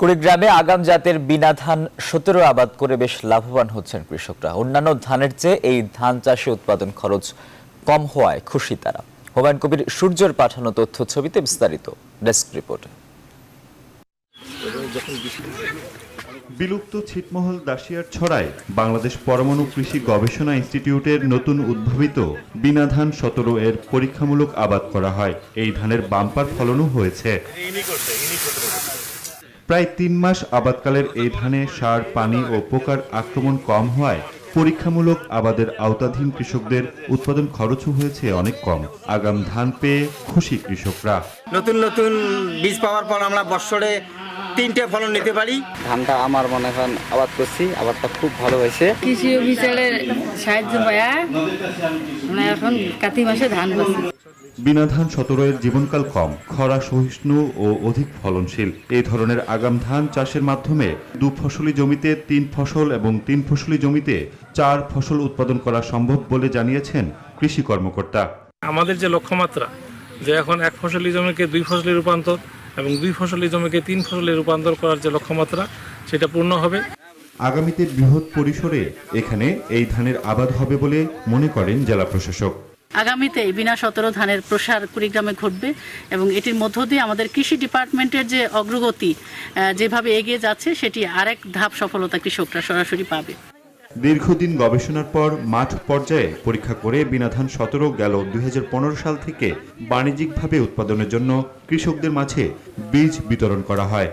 কুড়িগ্রামে আগাম জাতের বিনা ধান সতেরো আবাদ করে বেশ লাভবান হচ্ছেন কৃষকরা। অন্যান্য ধানের চেয়ে এই ধান চাষে উৎপাদন খরচ কম হওয়ায় খুশি তারা। হুমায়ুন কবির, সূর্যের পাঠানো তথ্য ছবিতে বিস্তারিত। Desk report. বিলুপ্ত ছিটমহল দাসিয়ার ছড়ায় বাংলাদেশ পরমাণু কৃষি গবেষণা ইনস্টিটিউটের নতুন উদ্ভাবিত বিনা ধান সতেরো এর পরীক্ষামূলক আবাদ করা হয়। এই ধানের বাম্পার ফলনও হয়েছে। প্রায় তিন মাস আবাদকালের এই ধানে সার, পানি ও পোকার আক্রমণ কম হওয়ায় পরীক্ষামূলক আবাদের আওতাধীন কৃষকদের উৎপাদন খরচও হয়েছে অনেক কম। আগাম ধান পেয়ে খুশি কৃষকরা। নতুন নতুন বীজ পাওয়ার পর আমরা বৎসরে তিনটে ফলন নিতে পারি। ধানটা আমার মনে হয় আবাদ করছি আবাদটা খুব ভালো হয়েছে। কৃষি অফিসারের সাহায্য পায়া এখন কাতি মাসে ধান বসি বিনা ধান সতেরো এর জীবনকাল কম খরা সহিষ্ণু ও অধিক ফলনশীল। এই ধরনের আগাম ধান চাষের মাধ্যমে দু ফসলি জমিতে তিন ফসল এবং তিন ফসলি জমিতে চার ফসল উৎপাদন করা সম্ভব বলে জানিয়েছেন কৃষি কর্মকর্তা। আমাদের যে লক্ষ্যমাত্রা যে এখন এক ফসলি জমিকে দুই ফসলি রূপান্তর এবং দুই ফসলি জমিকে তিন ফসলি রূপান্তর করার যে লক্ষ্যমাত্রা সেটা পূর্ণ হবে। আগামীতে বৃহৎ পরিসরে এখানে এই ধানের আবাদ হবে বলে মনে করেন জেলা প্রশাসক। আগামীতে এই বিনা সতেরো ধানের প্রসার কুড়িগ্রামে ঘটবে এবং এটির মধ্য দিয়ে আমাদের কৃষি ডিপার্টমেন্টের যে অগ্রগতি যেভাবে এগিয়ে যাচ্ছে সেটি আরেক ধাপ সফলতা কৃষকরা সরাসরি পাবে। দীর্ঘদিন গবেষণার পর মাঠ পর্যায়ে পরীক্ষা করে বিনাধান সতেরো গেল দুই হাজার পনেরো সাল থেকে বাণিজ্যিকভাবে উৎপাদনের জন্য কৃষকদের মাঝে বীজ বিতরণ করা হয়।